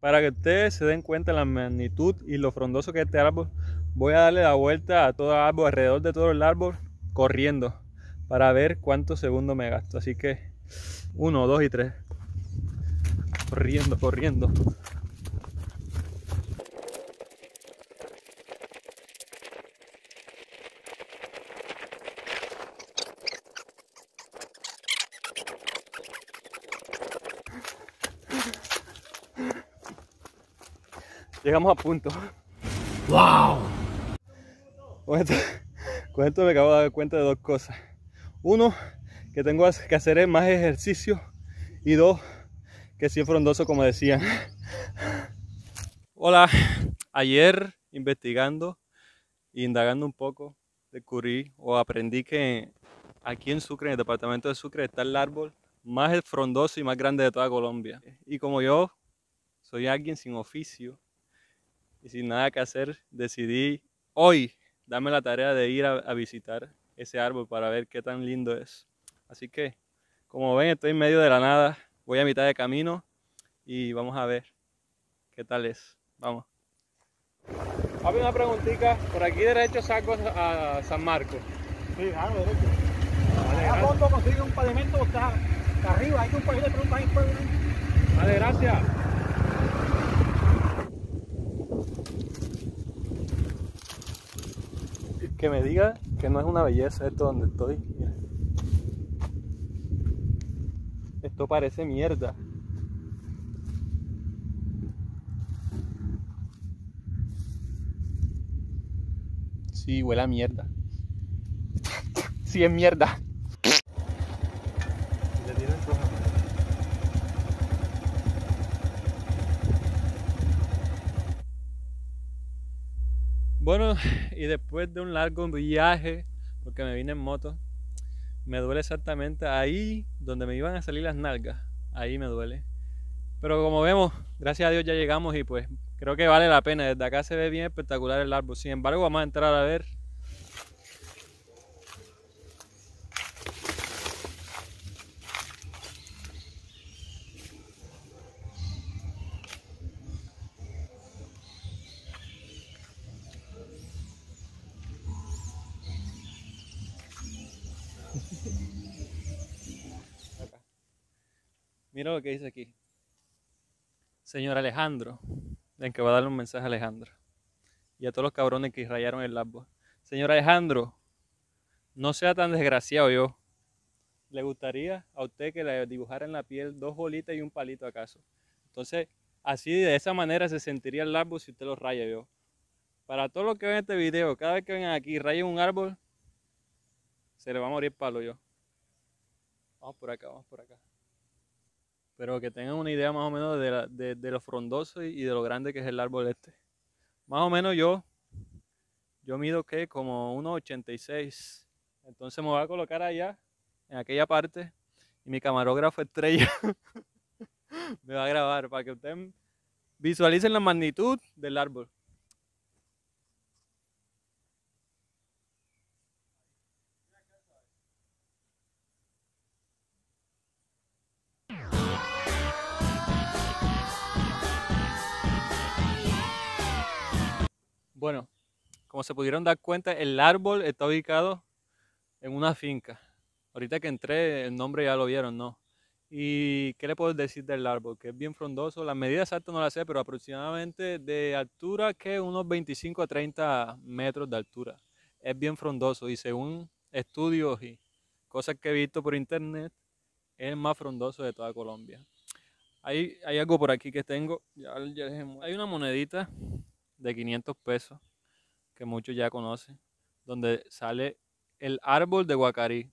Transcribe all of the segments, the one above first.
Para que ustedes se den cuenta de la magnitud y lo frondoso que es este árbol, voy a darle la vuelta a todo el árbol, alrededor de todo el árbol, corriendo, para ver cuántos segundos me gasto. Así que, uno, dos y tres. Corriendo, corriendo. Llegamos a punto. ¡Wow! Con esto, con esto me acabo de dar cuenta de dos cosas. Uno, que tengo que hacer más ejercicio. Y dos, que sí es frondoso como decían. Hola, ayer investigando e indagando un poco, descubrí o aprendí que aquí en Sucre, en el departamento de Sucre, está el árbol más frondoso y más grande de toda Colombia. Y como yo soy alguien sin oficio, y sin nada que hacer, decidí hoy darme la tarea de ir a, visitar ese árbol para ver qué tan lindo es. Así que, como ven, estoy en medio de la nada, voy a mitad de camino y vamos a ver qué tal es. Vamos. Había una preguntita, por aquí derecho saco a San Marcos. Sí, claro, derecho. Vale, a fondo consigue un pavimento, está, está arriba, hay un pavimento, pero un pavimento. Vale, gracias. Que me diga que no es una belleza esto donde estoy. Esto parece mierda. Sí, huele a mierda. Sí, es mierda. Bueno, y después de un largo viaje, porque me vine en moto, me duele exactamente ahí donde me iban a salir las nalgas. Ahí me duele. Pero como vemos, gracias a Dios ya llegamos y pues creo que vale la pena. Desde acá se ve bien espectacular el árbol. Sin embargo, vamos a entrar a ver Mira lo que dice aquí. Señor Alejandro, en que va a darle un mensaje a Alejandro. Y a todos los cabrones que rayaron el árbol. Señor Alejandro, no sea tan desgraciado yo. ¿Le gustaría a usted que le dibujara en la piel dos bolitas y un palito acaso? Entonces, así de esa manera se sentiría el árbol si usted lo raya yo. Para todos los que ven este video, cada vez que vengan aquí y rayen un árbol, se le va a morir palo yo. Vamos por acá, vamos por acá pero que tengan una idea más o menos de, de, lo frondoso y, de lo grande que es el árbol este. Más o menos yo, yo mido que como 1,86. Entonces me voy a colocar allá, en aquella parte, y mi camarógrafo estrella me va a grabar para que ustedes visualicen la magnitud del árbol. Bueno, como se pudieron dar cuenta, el árbol está ubicado en una finca. Ahorita que entré, el nombre ya lo vieron, ¿no? ¿Y qué le puedo decir del árbol? Que es bien frondoso. La medida exacta no la sé, pero aproximadamente de altura, que unos 25 a 30 metros de altura. Es bien frondoso y según estudios y cosas que he visto por internet, es el más frondoso de toda Colombia. Hay, hay algo por aquí que tengo. hay una monedita de 500 pesos, que muchos ya conocen, donde sale el árbol de Guacarí.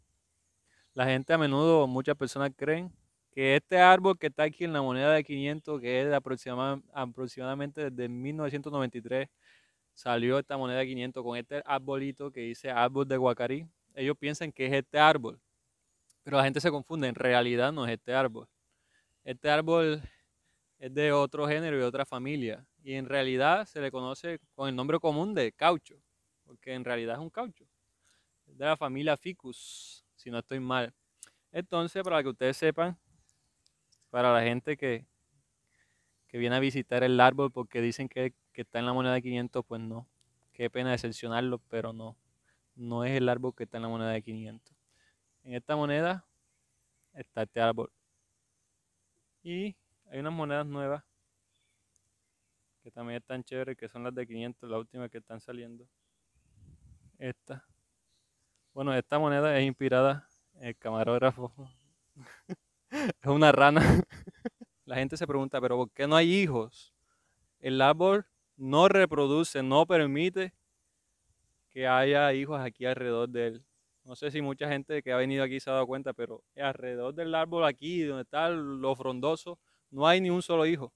La gente a menudo, muchas personas creen que este árbol que está aquí en la moneda de 500, que es de aproximadamente desde 1993, salió esta moneda de 500 con este arbolito que dice árbol de Guacarí. Ellos piensan que es este árbol, pero la gente se confunde, en realidad no es este árbol. Este árbol es de otro género y otra familia y en realidad se le conoce con el nombre común de caucho, porque en realidad es un caucho. Es de la familia Ficus, si no estoy mal. Entonces, para que ustedes sepan, para la gente que, que viene a visitar el árbol porque dicen que, que está en la moneda de 500, pues no. Qué pena decepcionarlo, pero no. No es el árbol que está en la moneda de 500. En esta moneda está este árbol. Y hay unas monedas nuevas que también están chéveres, que son las de 500, las últimas que están saliendo. Esta. Bueno, esta moneda es inspirada en el camarógrafo. es una rana. La gente se pregunta, pero ¿por qué no hay hijos? El árbol no reproduce, no permite que haya hijos aquí alrededor de él. No sé si mucha gente que ha venido aquí se ha dado cuenta, pero alrededor del árbol aquí, donde está lo frondoso, no hay ni un solo hijo.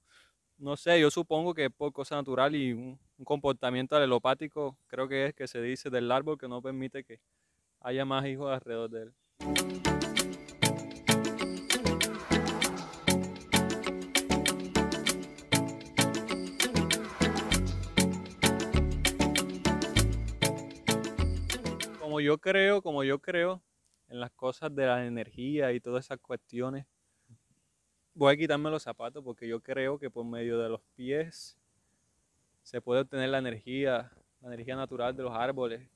No sé, yo supongo que es por cosa natural y un, comportamiento alelopático, creo que es que se dice del árbol que no permite que haya más hijos alrededor de él. Como yo creo, como yo creo en las cosas de la energía y todas esas cuestiones, voy a quitarme los zapatos porque yo creo que por medio de los pies se puede obtener la energía, la energía natural de los árboles.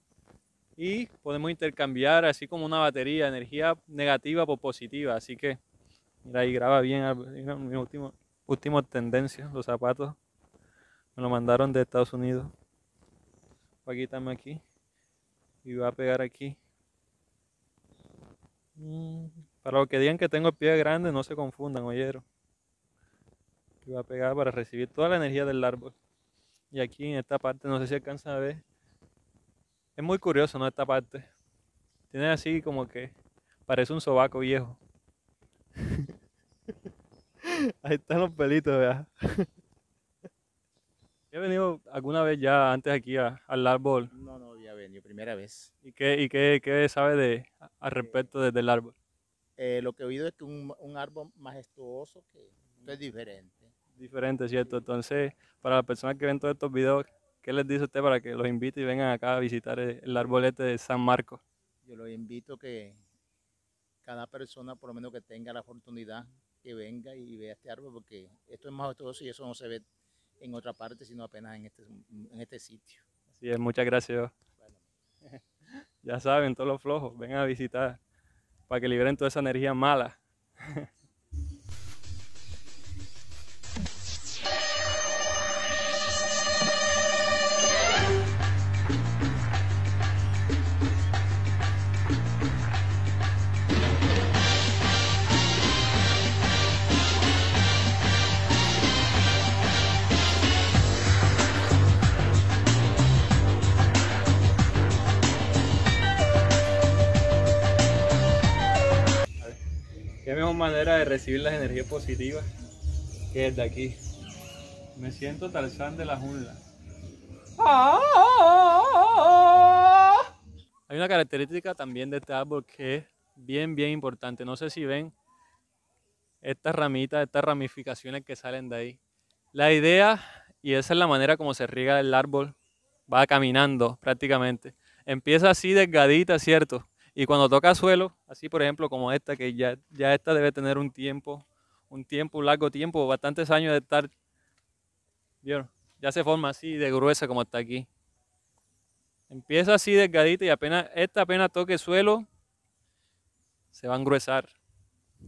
Y podemos intercambiar así como una batería, energía negativa por positiva. Así que, mira, ahí graba bien mi último, último tendencia, los zapatos. Me lo mandaron de Estados Unidos. Voy a quitarme aquí. Y voy a pegar aquí. Mm. Para los que digan que tengo el pie grande, no se confundan, oyeron. Que va a pegar para recibir toda la energía del árbol. Y aquí en esta parte, no sé si alcanza a ver. Es muy curioso, ¿no? Esta parte. Tiene así como que parece un sobaco viejo. Ahí están los pelitos, vea. ¿He venido alguna vez ya antes aquí al árbol? No, no, ya venido, primera vez. ¿Y qué, y qué, qué sabe de, al respecto desde el árbol? Eh, lo que he oído es que un, un árbol majestuoso que, es diferente. Diferente, ¿cierto? Entonces, para las personas que ven todos estos videos, ¿qué les dice usted para que los invite y vengan acá a visitar el, arbolete de San Marcos? Yo los invito que cada persona, por lo menos que tenga la oportunidad, que venga y vea este árbol, porque esto es majestuoso y eso no se ve en otra parte, sino apenas en este, en este sitio. Así es, muchas gracias. ya saben, todos los flojos, vengan a visitar para que liberen toda esa energía mala. manera de recibir las energías positivas que es de aquí. Me siento Tarzán de la jungla. Hay una característica también de este árbol que es bien, bien importante. No sé si ven estas ramitas, estas ramificaciones que salen de ahí. La idea, y esa es la manera como se riega el árbol, va caminando prácticamente. Empieza así delgadita, ¿cierto? Y cuando toca suelo, así por ejemplo como esta, que ya, ya esta debe tener un tiempo, un tiempo, un largo tiempo, bastantes años de estar, ¿vieron? Ya se forma así de gruesa como está aquí. Empieza así delgadita y apenas, esta apenas toque suelo, se va a engruesar.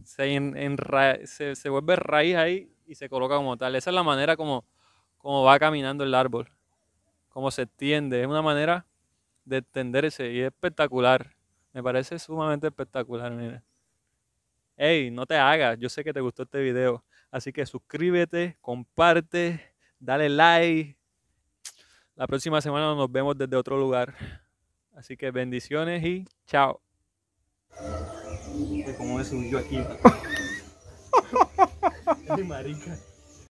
Se, se, vuelve raíz ahí y se coloca como tal. Esa es la manera como, como va caminando el árbol, como se extiende. Es una manera de extenderse y es espectacular. Me parece sumamente espectacular, mira. Hey, no te hagas, yo sé que te gustó este video. Así que suscríbete, comparte, dale like. La próxima semana nos vemos desde otro lugar. Así que bendiciones y chao. ¿Cómo es un yo aquí? marica.